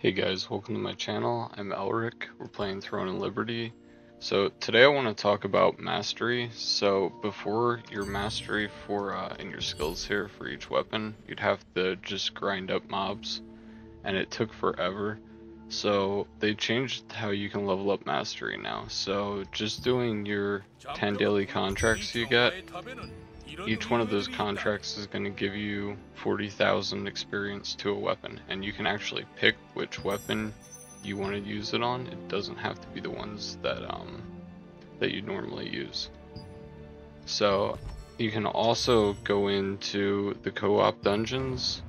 Hey guys, welcome to my channel. I'm Elric. We're playing Throne and Liberty. So today I want to talk about mastery. So before your mastery for uh, in your skills here for each weapon, you'd have to just grind up mobs, and it took forever. So they changed how you can level up mastery now. So just doing your 10 daily contracts you get, each one of those contracts is going to give you 40,000 experience to a weapon, and you can actually pick which weapon you want to use it on. It doesn't have to be the ones that um that you normally use. So you can also go into the co-op dungeons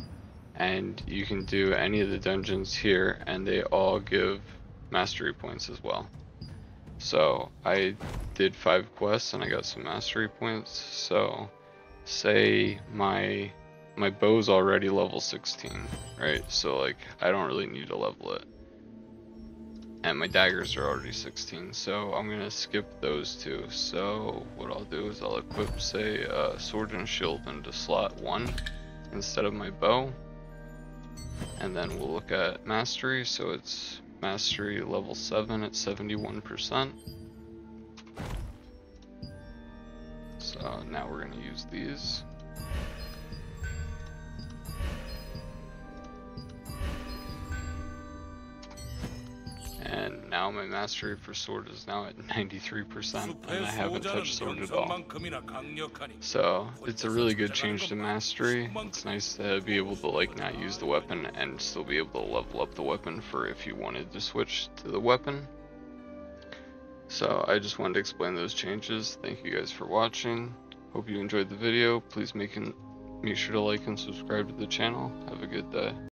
and you can do any of the dungeons here and they all give mastery points as well. So I did five quests and I got some mastery points. So say my my bow's already level 16, right? So like I don't really need to level it. And my daggers are already 16, so I'm gonna skip those two. So what I'll do is I'll equip say uh, sword and shield into slot 1 instead of my bow. And then we'll look at mastery, so it's mastery level 7 at 71%. So now we're going to use these. Now my mastery for sword is now at 93% and I haven't touched sword at all. So it's a really good change to mastery. It's nice to be able to like not use the weapon and still be able to level up the weapon for if you wanted to switch to the weapon. So I just wanted to explain those changes. Thank you guys for watching. Hope you enjoyed the video. Please make, an, make sure to like and subscribe to the channel. Have a good day.